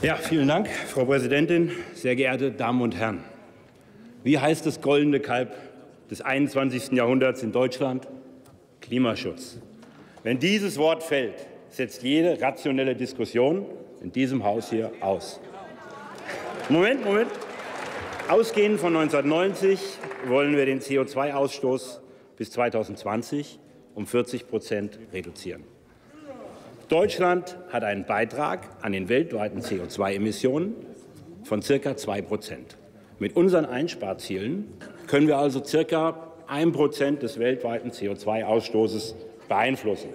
Ja, vielen Dank, Frau Präsidentin, sehr geehrte Damen und Herren. Wie heißt das goldene Kalb des 21. Jahrhunderts in Deutschland? Klimaschutz. Wenn dieses Wort fällt, setzt jede rationelle Diskussion in diesem Haus hier aus. Moment, Moment. Ausgehend von 1990 wollen wir den CO2-Ausstoß bis 2020 um 40 Prozent reduzieren. Deutschland hat einen Beitrag an den weltweiten CO2-Emissionen von circa 2 Prozent. Mit unseren Einsparzielen können wir also circa 1 Prozent des weltweiten CO2-Ausstoßes beeinflussen.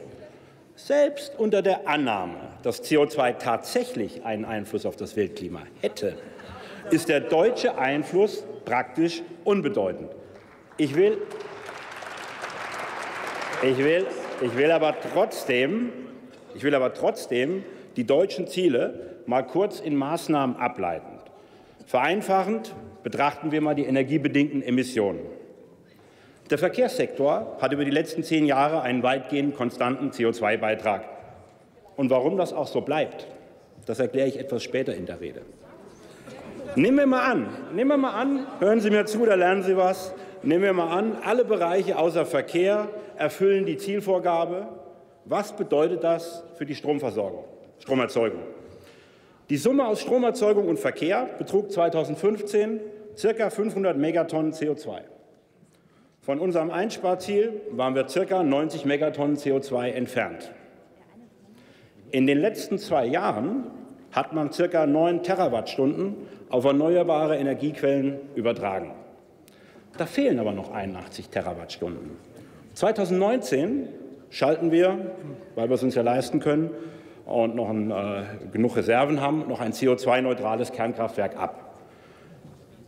Selbst unter der Annahme, dass CO2 tatsächlich einen Einfluss auf das Weltklima hätte, ist der deutsche Einfluss praktisch unbedeutend. Ich will, ich will, ich will, aber, trotzdem, ich will aber trotzdem die deutschen Ziele mal kurz in Maßnahmen ableiten. Vereinfachend betrachten wir mal die energiebedingten Emissionen. Der Verkehrssektor hat über die letzten zehn Jahre einen weitgehend konstanten CO2-Beitrag. Und warum das auch so bleibt, das erkläre ich etwas später in der Rede. Nehmen wir mal an, nehmen wir mal an, hören Sie mir zu, da lernen Sie was. Nehmen wir mal an, alle Bereiche außer Verkehr erfüllen die Zielvorgabe. Was bedeutet das für die Stromversorgung, Stromerzeugung? Die Summe aus Stromerzeugung und Verkehr betrug 2015 ca. 500 Megatonnen CO2. Von unserem Einsparziel waren wir ca. 90 Megatonnen CO2 entfernt. In den letzten zwei Jahren hat man ca. 9 Terawattstunden auf erneuerbare Energiequellen übertragen. Da fehlen aber noch 81 Terawattstunden. 2019 schalten wir, weil wir es uns ja leisten können, und noch ein, äh, genug Reserven haben, noch ein CO2-neutrales Kernkraftwerk ab.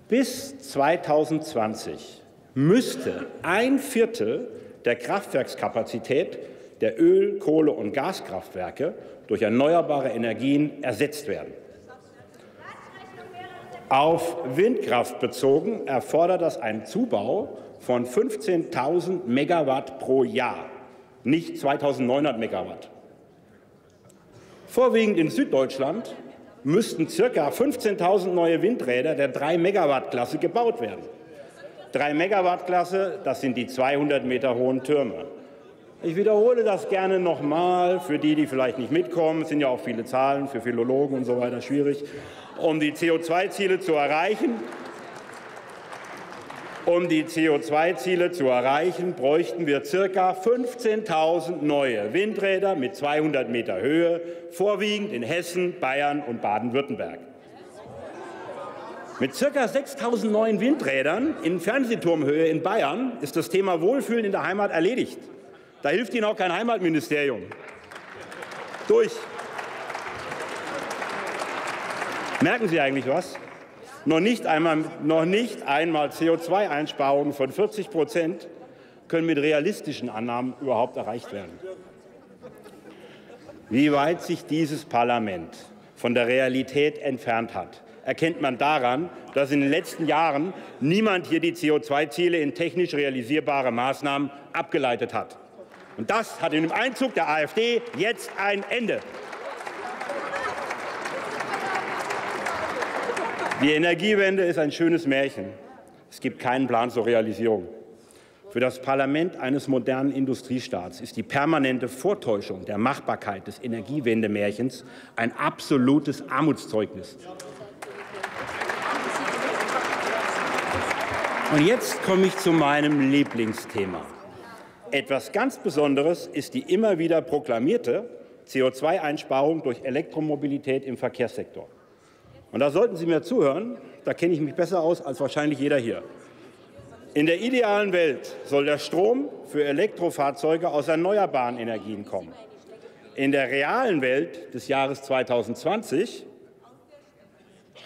Bis 2020 müsste ein Viertel der Kraftwerkskapazität der Öl-, Kohle- und Gaskraftwerke durch erneuerbare Energien ersetzt werden. Auf Windkraft bezogen erfordert das einen Zubau von 15.000 Megawatt pro Jahr, nicht 2.900 Megawatt. Vorwiegend in Süddeutschland müssten ca. 15.000 neue Windräder der 3-Megawatt-Klasse gebaut werden. 3-Megawatt-Klasse, das sind die 200 Meter hohen Türme. Ich wiederhole das gerne nochmal für die, die vielleicht nicht mitkommen. Es sind ja auch viele Zahlen für Philologen und so weiter schwierig. Um die CO2-Ziele zu erreichen, um die CO2-Ziele zu erreichen, bräuchten wir ca. 15.000 neue Windräder mit 200 Meter Höhe, vorwiegend in Hessen, Bayern und Baden-Württemberg. Mit ca. 6.000 neuen Windrädern in Fernsehturmhöhe in Bayern ist das Thema Wohlfühlen in der Heimat erledigt. Da hilft Ihnen auch kein Heimatministerium. Durch. Merken Sie eigentlich was? Noch nicht einmal, einmal CO2-Einsparungen von 40 Prozent können mit realistischen Annahmen überhaupt erreicht werden. Wie weit sich dieses Parlament von der Realität entfernt hat, erkennt man daran, dass in den letzten Jahren niemand hier die CO2-Ziele in technisch realisierbare Maßnahmen abgeleitet hat. Und das hat in dem Einzug der AfD jetzt ein Ende. Die Energiewende ist ein schönes Märchen. Es gibt keinen Plan zur Realisierung. Für das Parlament eines modernen Industriestaats ist die permanente Vortäuschung der Machbarkeit des Energiewendemärchens ein absolutes Armutszeugnis. Und jetzt komme ich zu meinem Lieblingsthema. Etwas ganz Besonderes ist die immer wieder proklamierte CO2-Einsparung durch Elektromobilität im Verkehrssektor. Und da sollten Sie mir zuhören, da kenne ich mich besser aus als wahrscheinlich jeder hier. In der idealen Welt soll der Strom für Elektrofahrzeuge aus erneuerbaren Energien kommen. In der realen Welt des Jahres 2020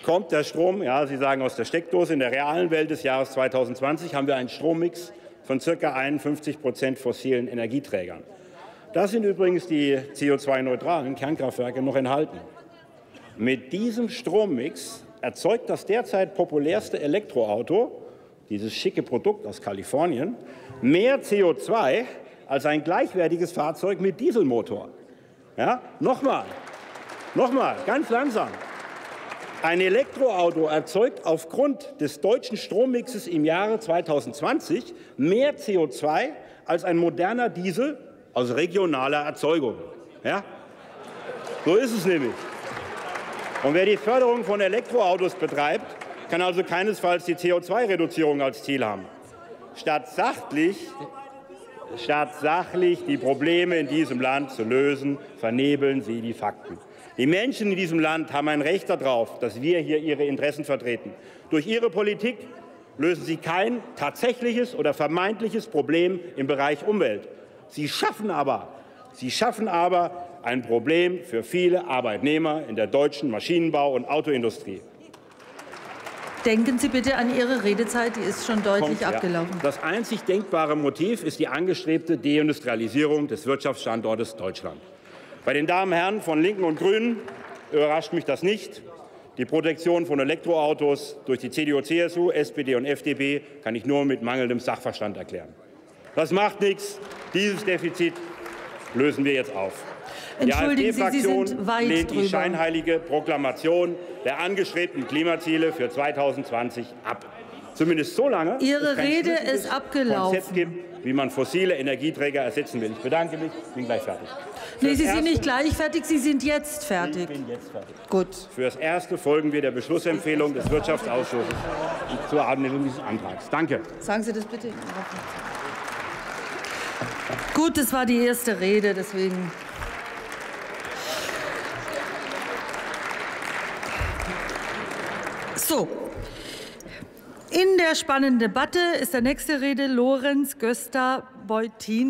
kommt der Strom, ja, Sie sagen aus der Steckdose, in der realen Welt des Jahres 2020 haben wir einen Strommix von ca. 51 Prozent fossilen Energieträgern. Da sind übrigens die CO2-neutralen Kernkraftwerke noch enthalten. Mit diesem Strommix erzeugt das derzeit populärste Elektroauto, dieses schicke Produkt aus Kalifornien, mehr CO2 als ein gleichwertiges Fahrzeug mit Dieselmotor. Ja? Nochmal, nochmal, ganz langsam. Ein Elektroauto erzeugt aufgrund des deutschen Strommixes im Jahre 2020 mehr CO2 als ein moderner Diesel aus regionaler Erzeugung. Ja? So ist es nämlich. Und wer die Förderung von Elektroautos betreibt, kann also keinesfalls die CO2-Reduzierung als Ziel haben. Statt sachlich, statt sachlich die Probleme in diesem Land zu lösen, vernebeln Sie die Fakten. Die Menschen in diesem Land haben ein Recht darauf, dass wir hier ihre Interessen vertreten. Durch Ihre Politik lösen Sie kein tatsächliches oder vermeintliches Problem im Bereich Umwelt. Sie schaffen aber, Sie schaffen aber ein Problem für viele Arbeitnehmer in der deutschen Maschinenbau- und Autoindustrie. Denken Sie bitte an Ihre Redezeit, die ist schon deutlich Kommt, abgelaufen. Ja. Das einzig denkbare Motiv ist die angestrebte Deindustrialisierung des Wirtschaftsstandortes Deutschland. Bei den Damen und Herren von Linken und Grünen überrascht mich das nicht. Die Protektion von Elektroautos durch die CDU, CSU, SPD und FDP kann ich nur mit mangelndem Sachverstand erklären. Das macht nichts. Dieses Defizit lösen wir jetzt auf. Die AfD-Fraktion lehnt drüber. die scheinheilige Proklamation der angestrebten Klimaziele für 2020 ab. Zumindest so lange, Ihre Rede ist abgelaufen. Konzept gibt, wie man fossile Energieträger ersetzen will. Ich bedanke mich, bin gleich fertig. Nee, Sie sind nicht gleich fertig, Sie sind jetzt fertig. Ich bin jetzt fertig. Gut. Für das Erste folgen wir der Beschlussempfehlung des Wirtschaftsausschusses zur Anwendung dieses Antrags. Danke. Sagen Sie das bitte. Gut, das war die erste Rede, deswegen. So. In der spannenden Debatte ist der nächste Rede Lorenz Göster Beutin.